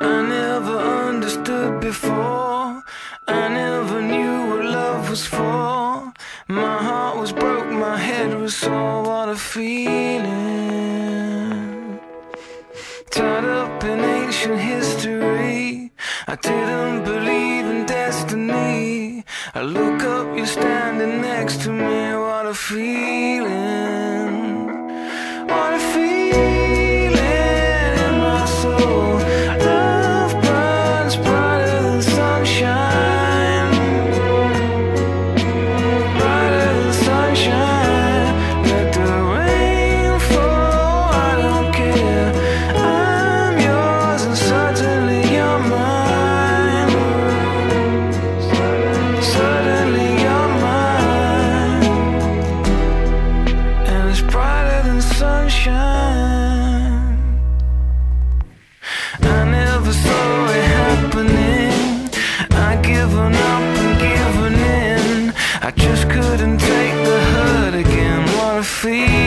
I never understood before. I never knew what love was for. My heart was broke, my head was sore. What a feeling. Tied up in ancient history. I did feel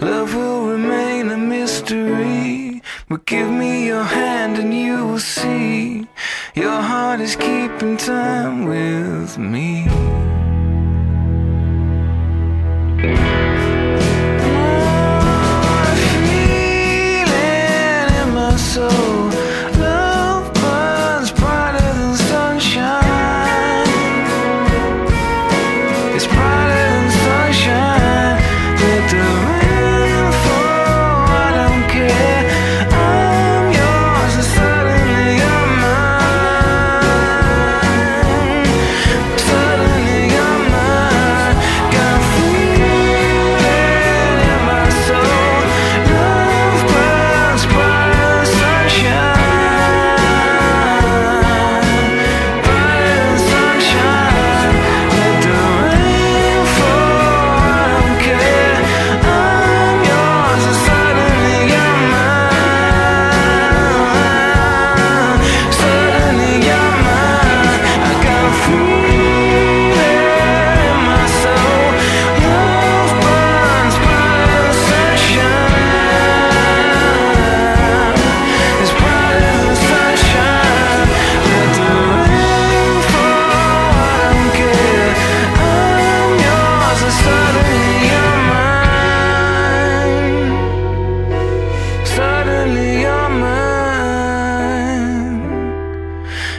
Love will remain a mystery But give me your hand and you will see. Your heart is keeping time with me.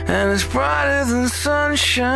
and it's brighter than sunshine.